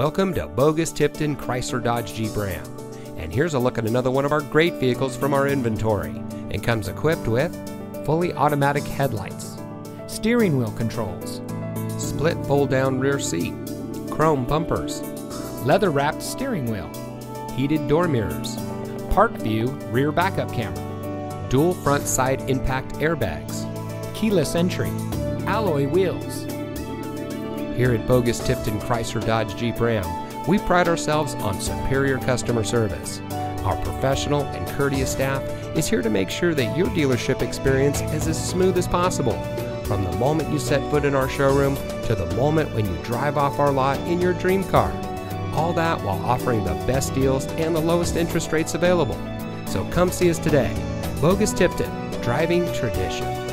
Welcome to Boggus Tipton Chrysler Dodge Jeep Ram. And here's a look at another one of our great vehicles from our inventory. It comes equipped with fully automatic headlights, steering wheel controls, split fold down rear seat, chrome bumpers, leather wrapped steering wheel, heated door mirrors, park view rear backup camera, dual front side impact airbags, keyless entry, alloy wheels. Here at Boggus Tipton Chrysler Dodge Jeep Ram, we pride ourselves on superior customer service. Our professional and courteous staff is here to make sure that your dealership experience is as smooth as possible. From the moment you set foot in our showroom to the moment when you drive off our lot in your dream car. All that while offering the best deals and the lowest interest rates available. So come see us today. Boggus Tipton, driving tradition.